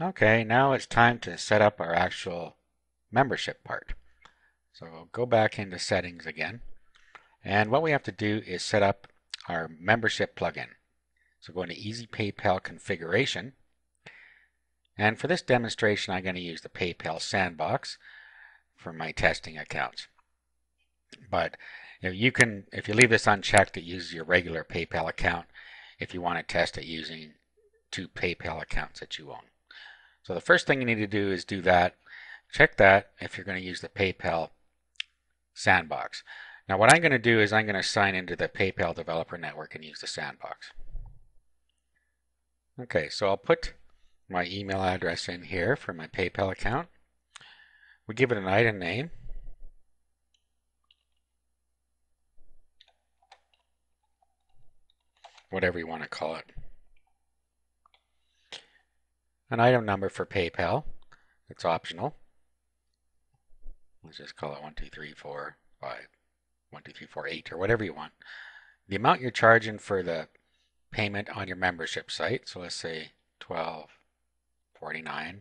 Okay, now it's time to set up our actual membership part. So we'll go back into settings again. And what we have to do is set up our membership plugin. So go into Easy PayPal configuration. And for this demonstration, I'm going to use the PayPal sandbox for my testing accounts. But you, know, you can, if you leave this unchecked, it uses your regular PayPal account if you want to test it using two PayPal accounts that you own. So the first thing you need to do is do that. Check that if you're going to use the PayPal sandbox. Now what I'm going to do is I'm going to sign into the PayPal developer network and use the sandbox. Okay, so I'll put my email address in here for my PayPal account. We give it an item name. Whatever you want to call it an item number for PayPal. It's optional. Let's just call it 1, 2, 3, 4, 5, 1, 2, 3, 4, 8, or whatever you want. The amount you're charging for the payment on your membership site. So let's say 12.49,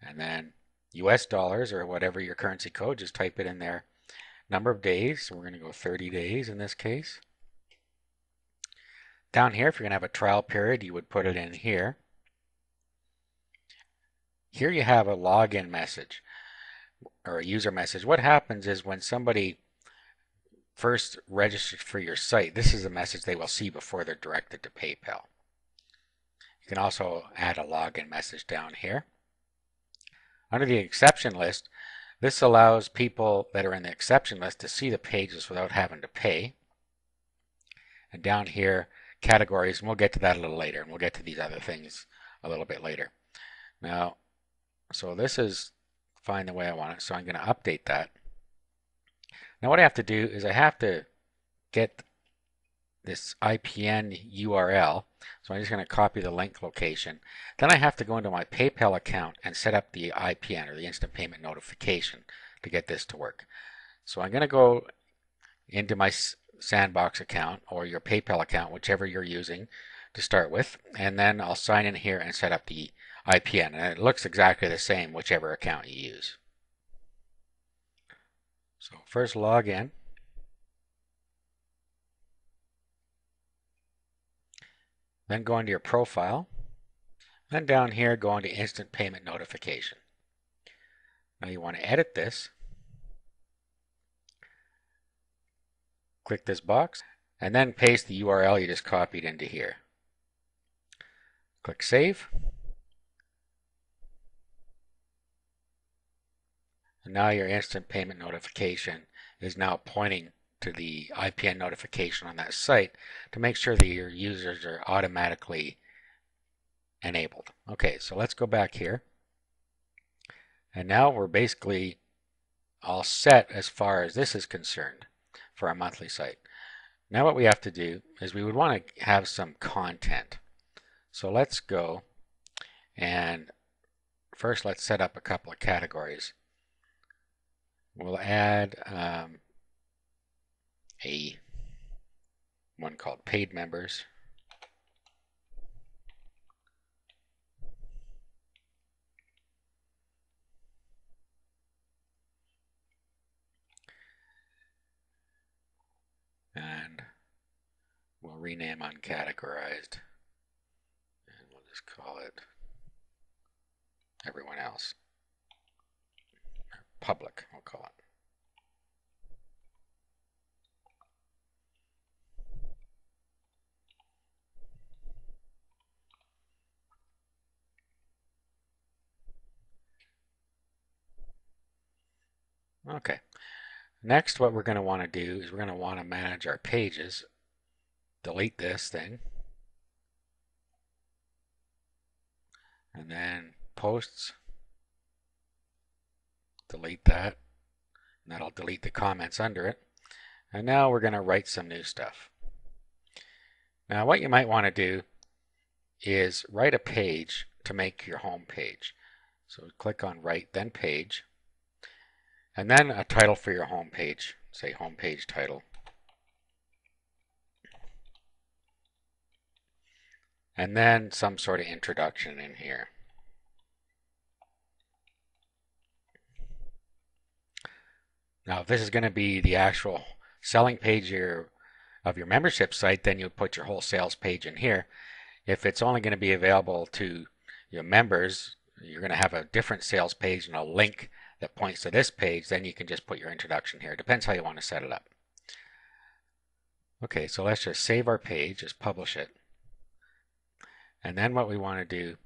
and then US dollars or whatever your currency code, just type it in there. Number of days, so we're going to go 30 days in this case. Down here, if you're going to have a trial period, you would put it in here. Here you have a login message or a user message. What happens is when somebody first registers for your site, this is a message they will see before they're directed to PayPal. You can also add a login message down here. Under the exception list, this allows people that are in the exception list to see the pages without having to pay. And down here, categories, and we'll get to that a little later, and we'll get to these other things a little bit later. Now, so this is fine the way I want it. So I'm going to update that. Now what I have to do is I have to get this IPN URL. So I'm just going to copy the link location. Then I have to go into my PayPal account and set up the IPN or the instant payment notification to get this to work. So I'm going to go into my Sandbox account or your PayPal account, whichever you're using to start with. And then I'll sign in here and set up the IPN. And it looks exactly the same whichever account you use. So first log in. Then go into your profile. Then down here go into instant payment notification. Now you want to edit this. Click this box and then paste the URL you just copied into here. Click Save. And now your instant payment notification is now pointing to the IPN notification on that site to make sure that your users are automatically enabled. Okay, so let's go back here. And now we're basically all set as far as this is concerned for our monthly site. Now what we have to do is we would want to have some content. So let's go and first let's set up a couple of categories. We'll add um, a one called paid members. And we'll rename uncategorized. And we'll just call it everyone else public, we'll call it. Okay. Next, what we're going to want to do is we're going to want to manage our pages. Delete this thing. And then posts delete that. And that'll delete the comments under it. And now we're going to write some new stuff. Now what you might want to do is write a page to make your home page. So click on write then page and then a title for your home page, say home page title. And then some sort of introduction in here. Now, if this is going to be the actual selling page your, of your membership site, then you put your whole sales page in here. If it's only going to be available to your members, you're going to have a different sales page and a link that points to this page, then you can just put your introduction here. Depends how you want to set it up. Okay, so let's just save our page, just publish it. And then what we want to do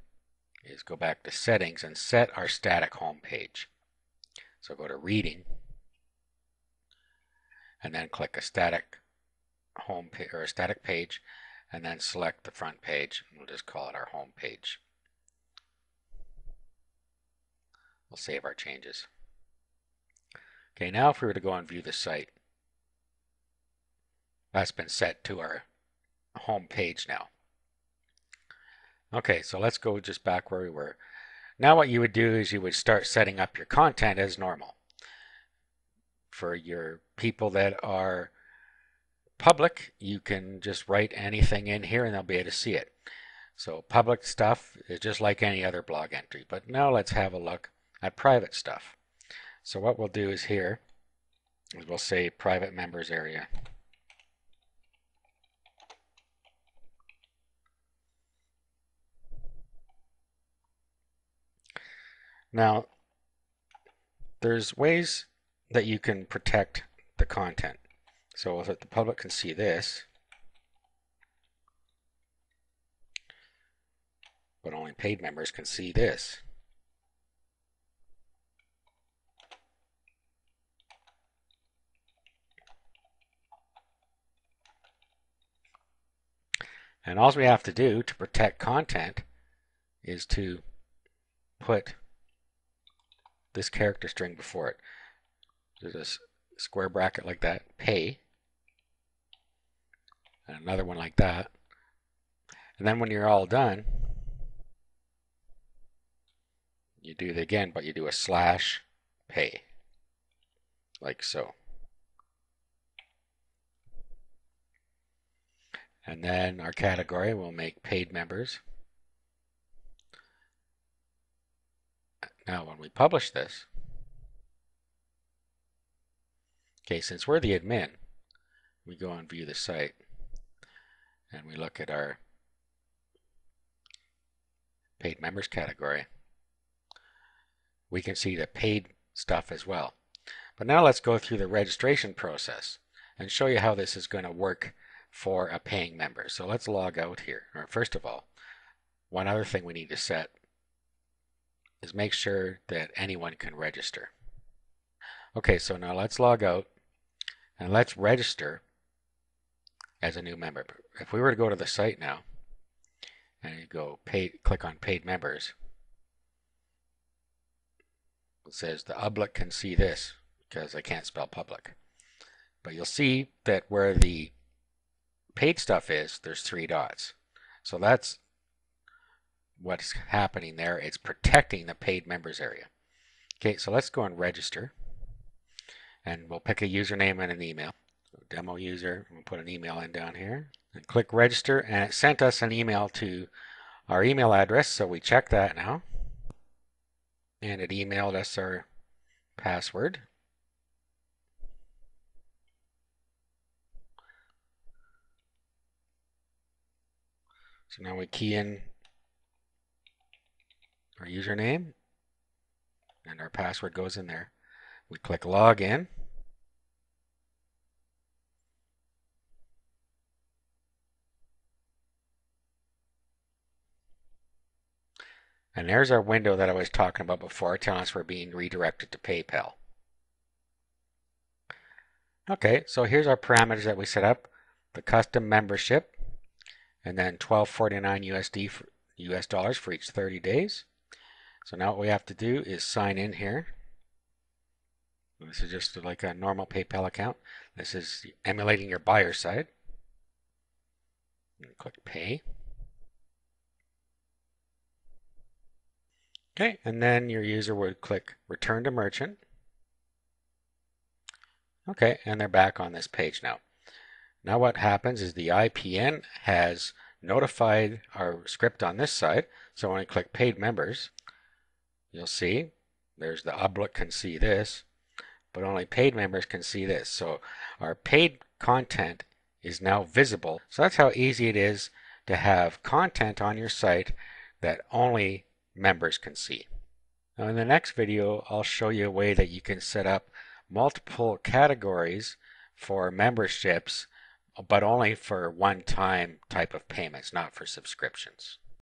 is go back to settings and set our static home page. So go to reading and then click a static home page or a static page and then select the front page. We'll just call it our home page. We'll save our changes. Okay, now if we were to go and view the site, that's been set to our home page now. Okay, so let's go just back where we were. Now what you would do is you would start setting up your content as normal. For your people that are public, you can just write anything in here and they'll be able to see it. So public stuff is just like any other blog entry. But now let's have a look at private stuff. So what we'll do is here is we'll say private members area. Now, there's ways that you can protect the content. So the public can see this, but only paid members can see this. And all we have to do to protect content is to put this character string before it. There's a square bracket like that, pay, and another one like that. And then when you're all done, you do it again, but you do a slash pay, like so. And then our category will make paid members. Now when we publish this, okay, since we're the admin, we go and view the site and we look at our paid members category, we can see the paid stuff as well. But now let's go through the registration process and show you how this is going to work for a paying member. So let's log out here. First of all, one other thing we need to set is make sure that anyone can register. Okay, so now let's log out and let's register as a new member. If we were to go to the site now and you go paid, click on paid members, it says the public can see this because I can't spell public. But you'll see that where the paid stuff is, there's three dots. So that's what's happening there. It's protecting the paid members area. Okay, so let's go and register. And we'll pick a username and an email. So demo user, we'll put an email in down here. And click register, and it sent us an email to our email address, so we check that now. And it emailed us our password. So now we key in our username and our password goes in there. We click login. And there's our window that I was talking about before telling us we're being redirected to PayPal. Okay, so here's our parameters that we set up. The custom membership, and then 1249 USD for, US dollars for each 30 days. So now what we have to do is sign in here. This is just like a normal PayPal account. This is emulating your buyer side. Click pay. Okay, and then your user would click return to merchant. Okay, and they're back on this page now. Now what happens is the IPN has notified our script on this side. So when I click paid members, you'll see there's the public can see this, but only paid members can see this. So our paid content is now visible. So that's how easy it is to have content on your site that only members can see. Now in the next video, I'll show you a way that you can set up multiple categories for memberships, but only for one-time type of payments, not for subscriptions.